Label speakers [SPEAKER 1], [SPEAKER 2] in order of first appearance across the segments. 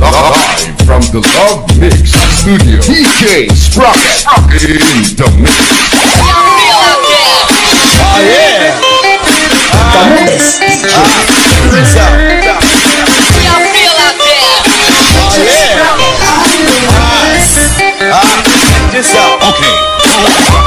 [SPEAKER 1] Live from the Love Mix Studio. DJ Sprocket in the mix.
[SPEAKER 2] Oh yeah!
[SPEAKER 3] Camotes DJ.
[SPEAKER 2] What's up? Oh yeah! Ah, check this out.
[SPEAKER 1] Okay.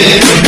[SPEAKER 1] Sprocket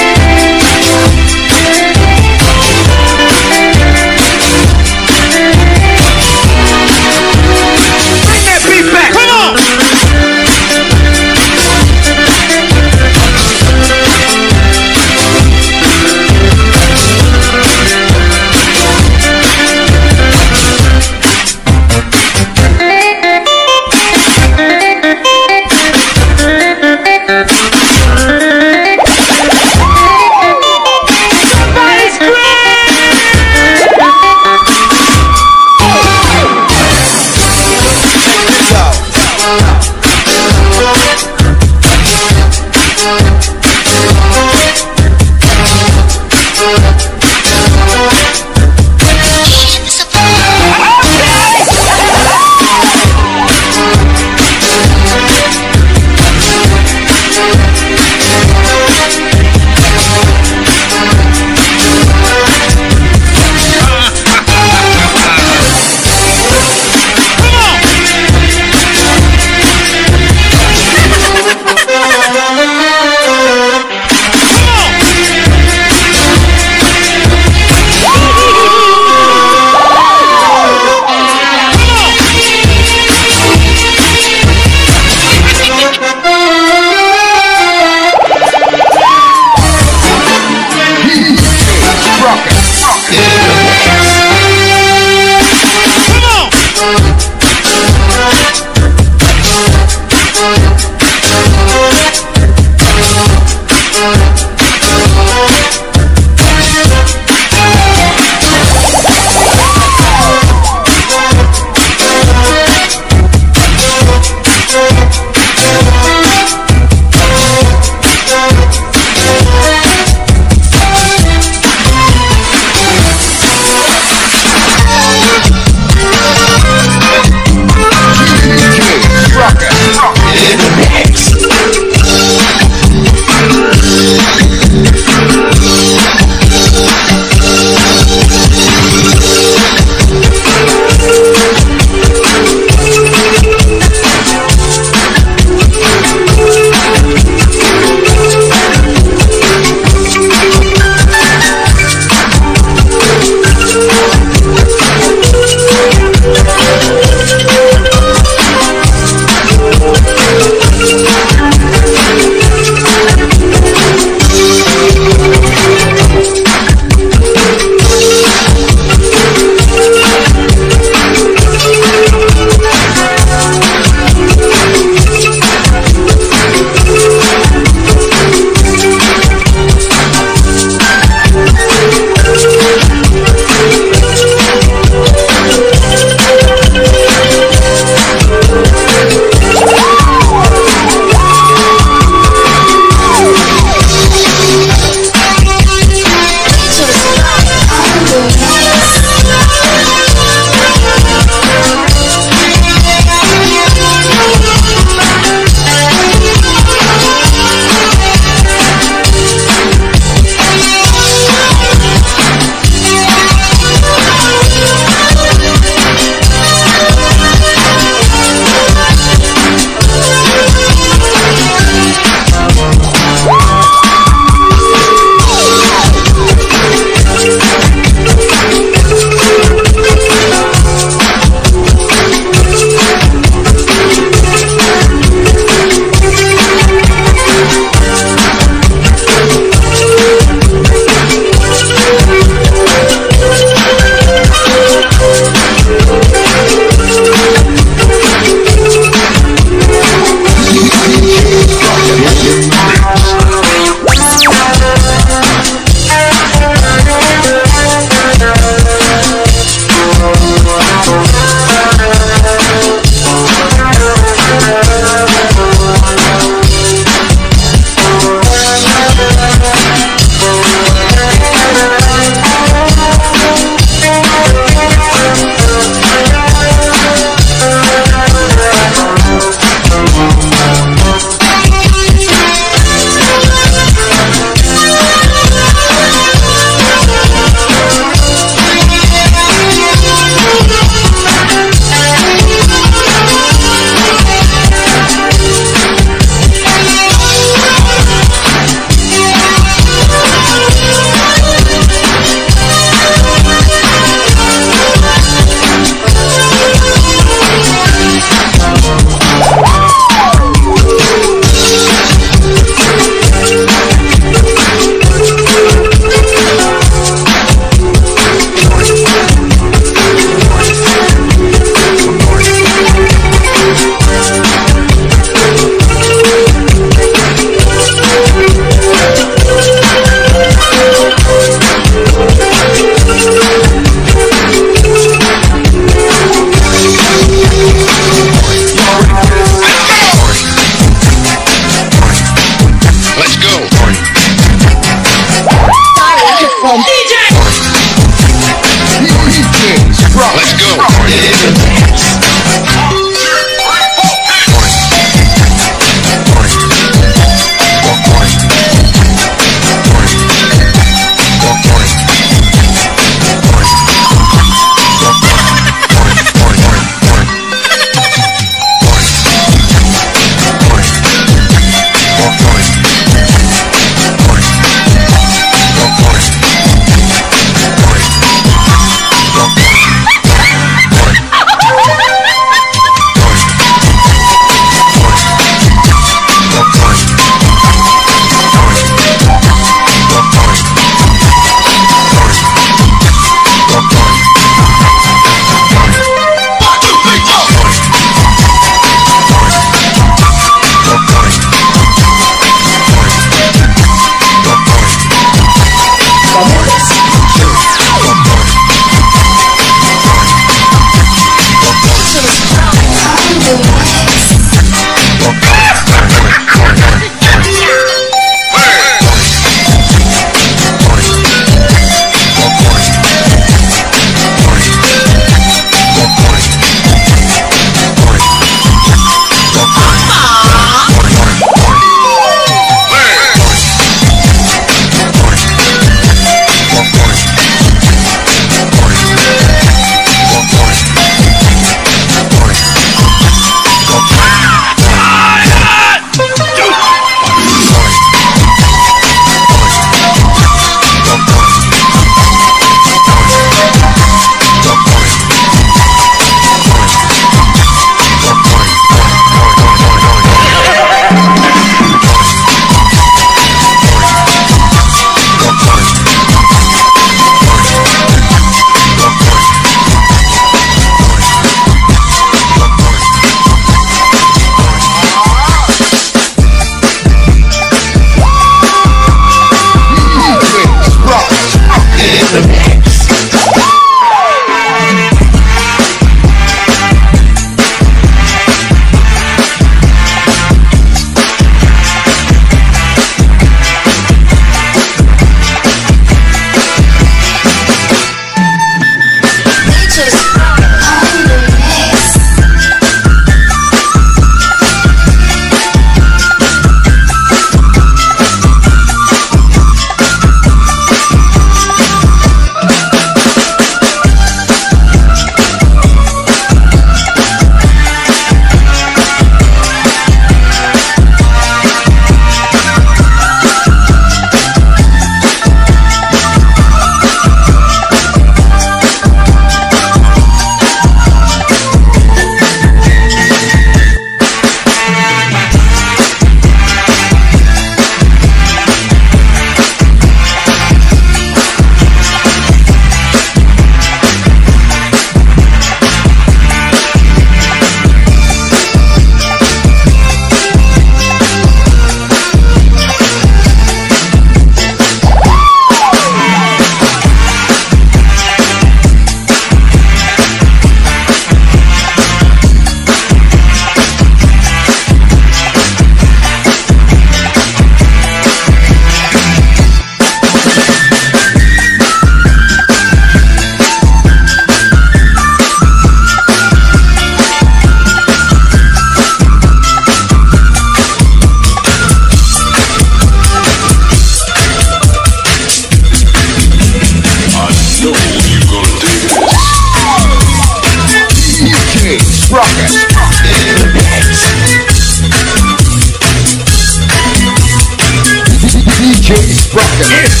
[SPEAKER 1] Sprocket.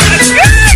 [SPEAKER 1] DJ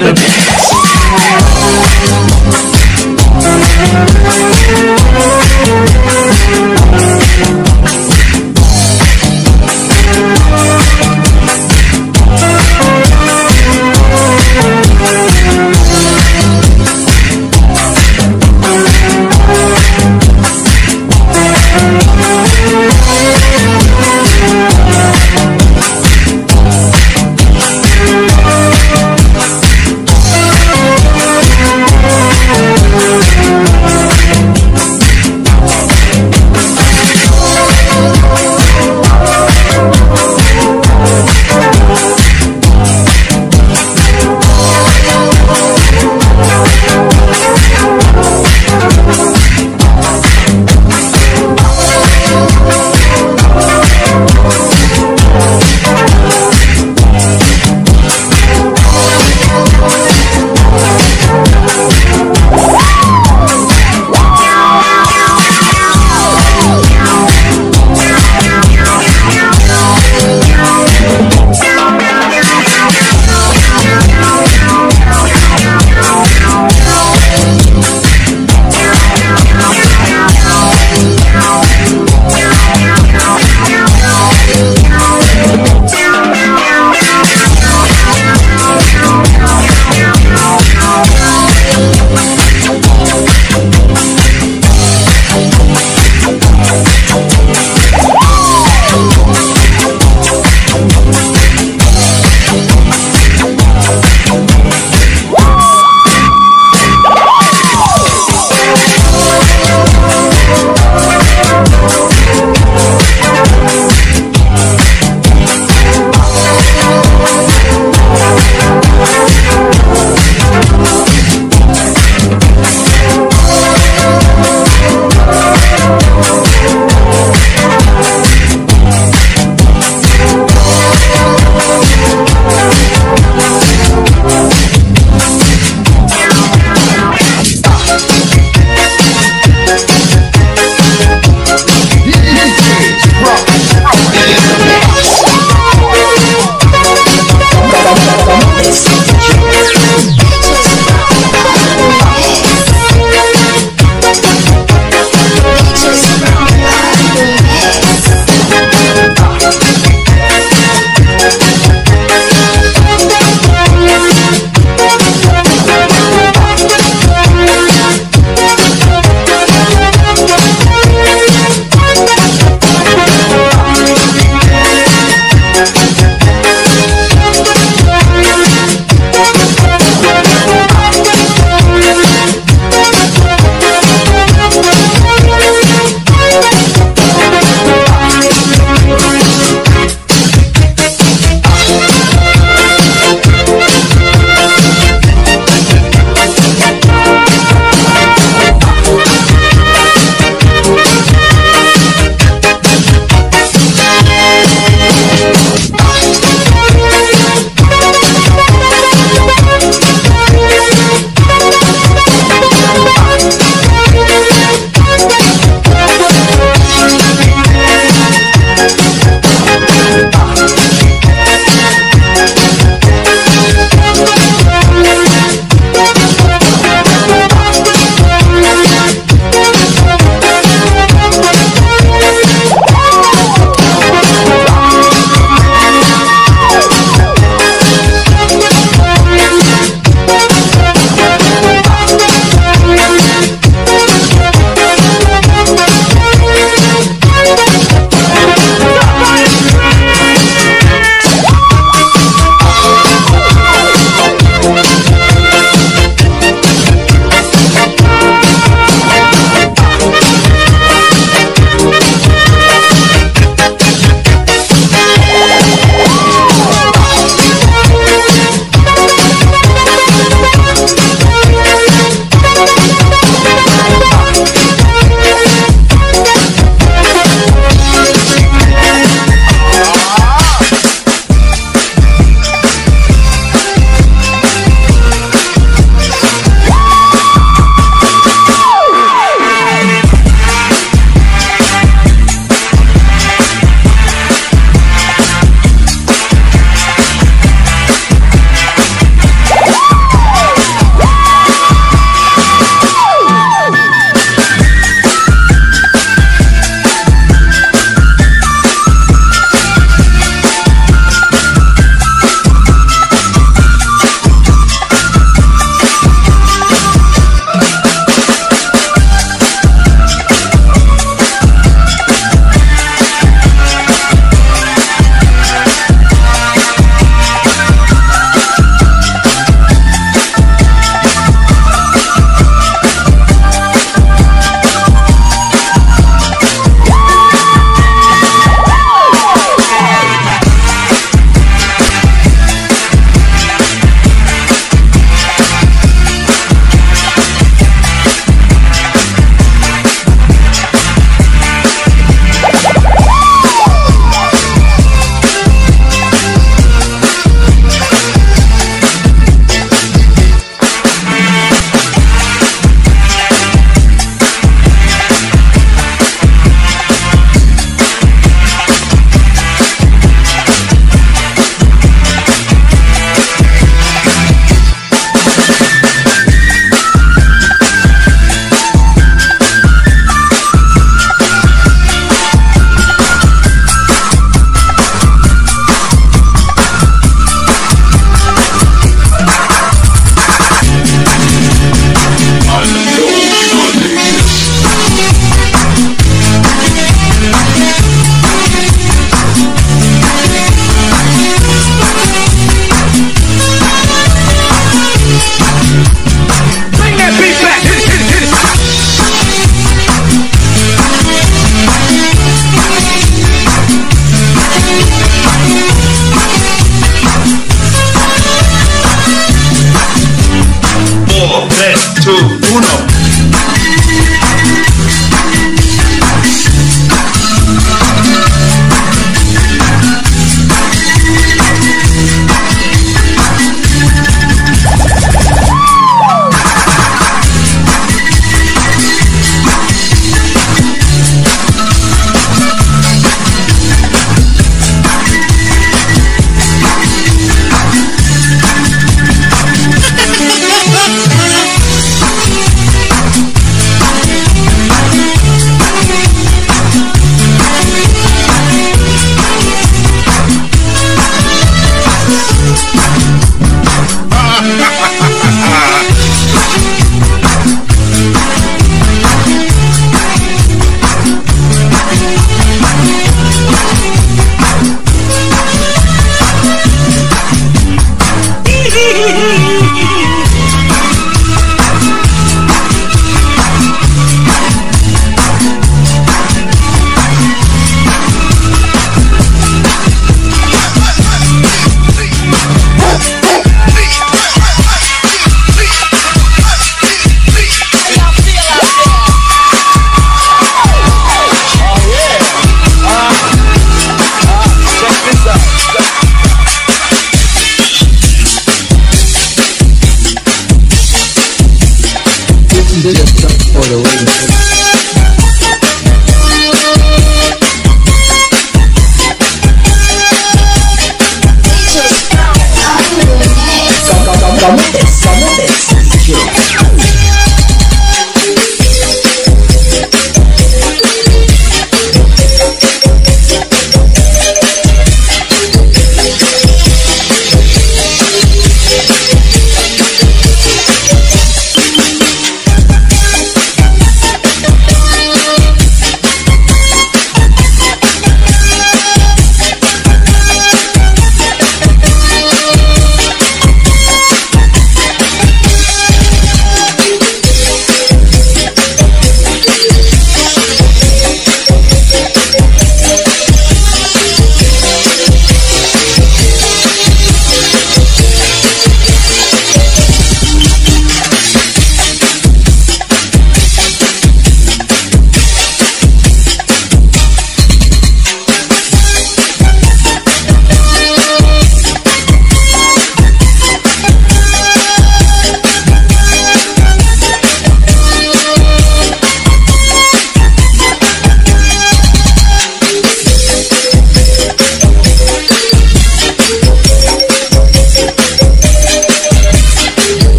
[SPEAKER 4] the bit.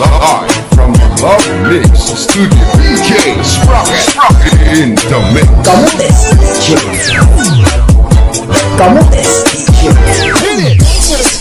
[SPEAKER 1] Live from the Love Mix Studio. DJ Sprocket in the mix.
[SPEAKER 3] DJ. Camotes DJ.
[SPEAKER 2] DJ Sprocket